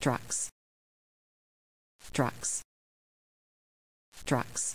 drugs drugs drugs